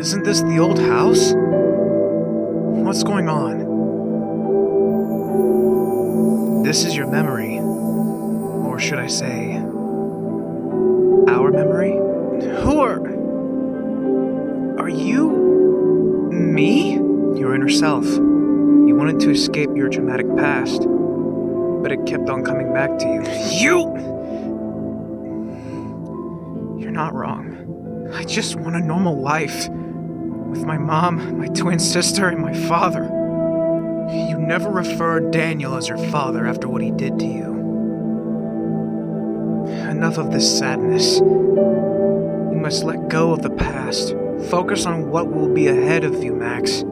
Isn't this the old house? What's going on? This is your memory. Or should I say, our memory? Who are. Are you. me? Your inner self. You wanted to escape your traumatic past, but it kept on coming back to you. You! You're not wrong. I just want a normal life. With my mom, my twin sister, and my father. You never referred Daniel as your father after what he did to you. Enough of this sadness. You must let go of the past. Focus on what will be ahead of you, Max.